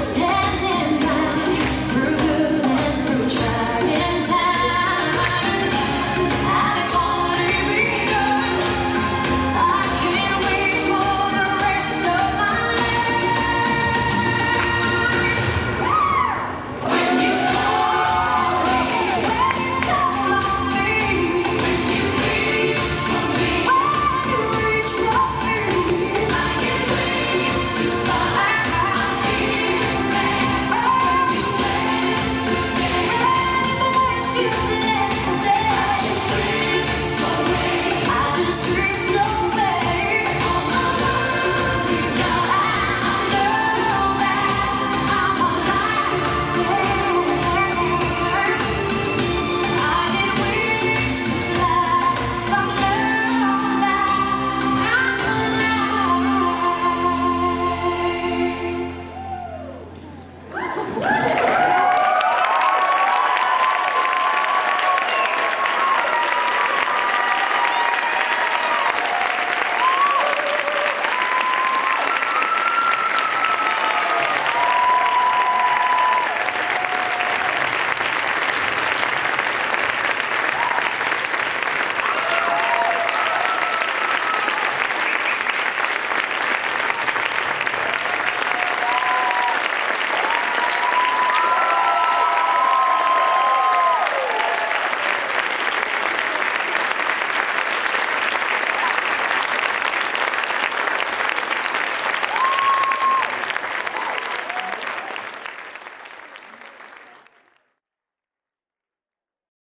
first